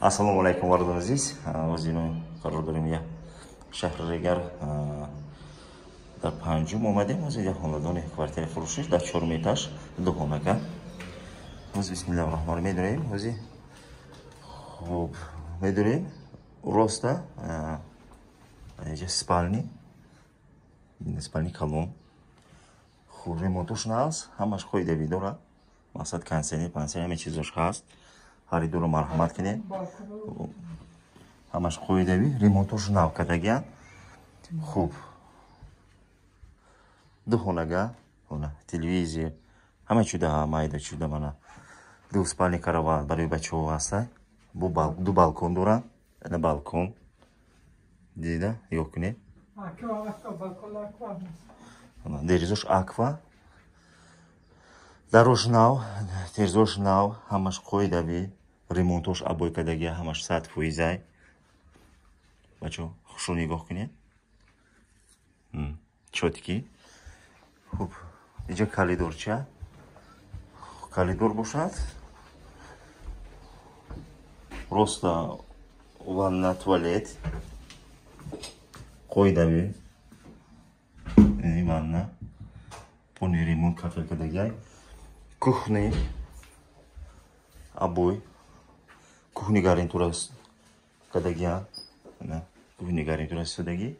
ассалому алайкум вардан азиз. Ози мо қарор дорем. Я шаҳррегар дар панҷум омадем. Ози я хонадони квартираи фурӯшиш дар чорум этаж дуҳонака ози бисмиллаҳи раҳмон медонем ози хуб медонем роста спални спални калон. Хуб ремонтуш наст ҳамаш қоидави дорад мақсад консени пансени ҳаме чизош ҳаст ҳаридуро марҳамат кинед ҳамаш қоидави ремонтош нав кардагиян хуб. Ду хонага телевизия. Ҳама чуда майда чуда мана. Ду спални карават барои бачаҳо ҳаста ду балкон дорам на балкон. Дида ё кунед? Деризош аква дарош нав терзош нав ҳамаш қоидави ремонтош абой кардагия ҳамаш сад фоизай бачо хушро нигоҳ кунед? Чотки хуб иҷа калидорча? Калидор бошад? Роста ванна туалет. Қоидави? Ванна пони ремонт кафел кардагиай кухни абой кухни гарнитура кадагия кухни гарнитура истодагӣ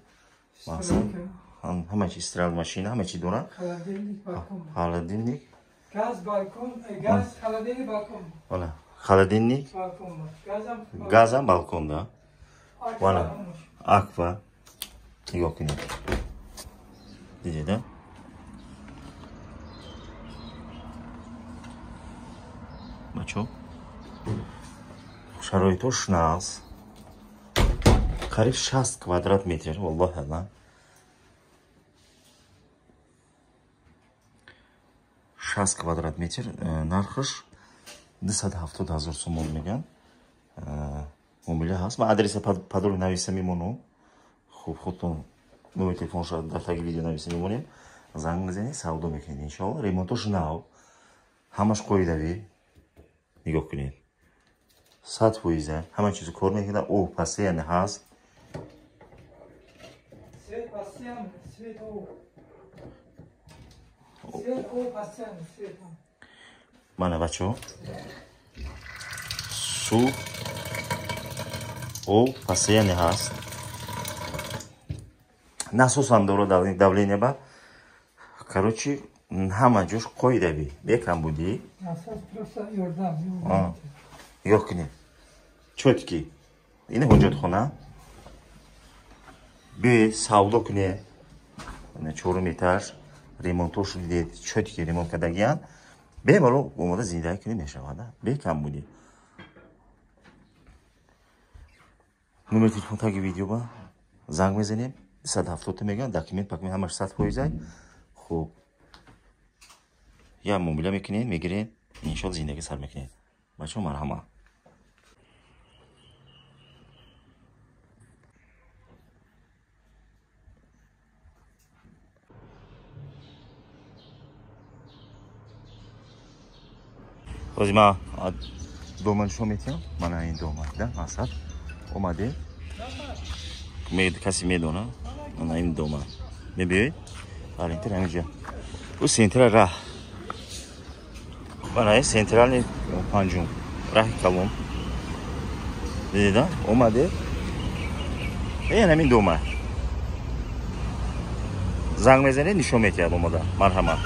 ҳама чи стирал машина ҳама чи дора холодильник холодильник газам балконда вана аква нигоҳ кунед дидеда бачо шароитош наст қариб шаст квадрат метр воллоҳи алла шаст квадрат метр э, нархаш дусад ҳафтод ҳазор сомон меган э, мобила ҳаст. Ман адреса падро нависа мемонам. Хуб худтон номери телефонша дар таги видео нависа мемонем. Занг мезанед савдо мекунед иншоалла. Ремонтош нав ҳамаш қоидавӣ. Нигоҳ кунед сад фоиза ҳама чизо кор мекунад о постоянно ҳаст. Мана бачаҳо сув о постоянно ҳаст. Насосам доро давления ба. Короче ҳама ҷош қоидавӣ бекам будӣ ёҳ кунед чотки ин ҳоҷатхона биё савдо кунед чорум этаж ремонтош дидед чотки ремонт кардагиян? Бемало омода зиндагӣ кунӣ мешавад бекам будӣ. Номери телефон таги видео ба занг мезанем. Сад ҳафтота меган документ пакмент ҳамаш сад фоизай хуб. Я муомила мекунед мегиред иншоалла зиндагӣ сар мекунед бачаҳо марҳамат ози ма доманшо метиҳам мана ин домада масаб омаде касе медона мана ин дома мебиёед балинтир ҳамиҷа ӯ сентра раҳ банаи сентрални панҷум раҳи калон дида омаде? Ин ҳамин дома. Занг мезанед нишон метиҳад омода марҳамат